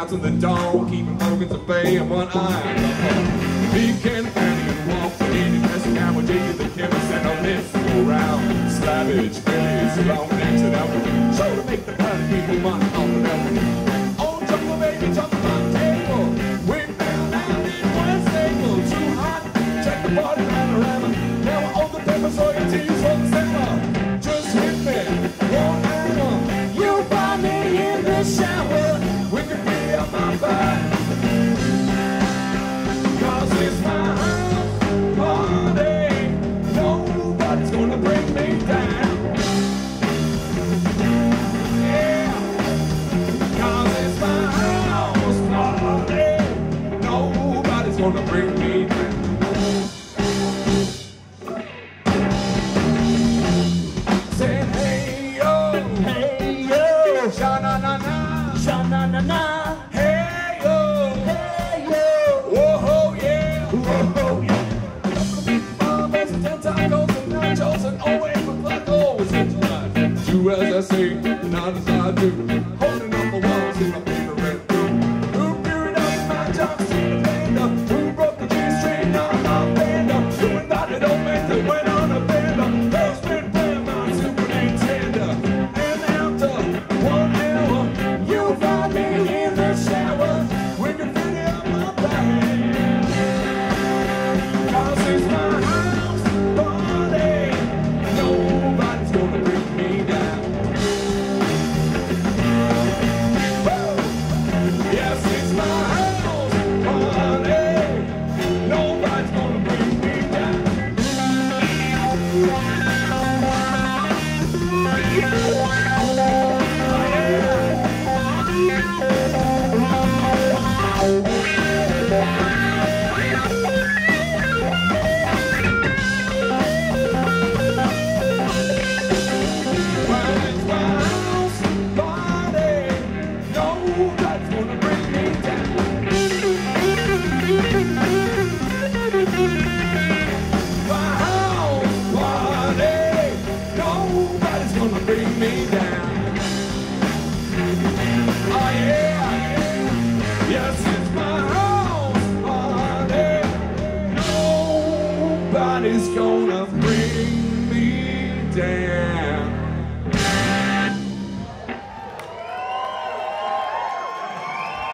house in the dawn, keeping Morgan's at bay and one eye on the phone. Me can Fanny and walk the messing out with Jake the chemist and on this go round. Savage, Phillies, long necks and alcohol. Show to make the party people money on the level. On jungle baby, jump on table. Went down down in one stable. Too hot, check the party gonna bring me down. Saying hey yo, Hey yo, sha na na na, sha na na na. hey yo, Hey yo, whoa yeah, oh yeah. Mamas and tacos and nachos and always with tacos. Do as I say, not as I do. Nobody's gonna bring me down.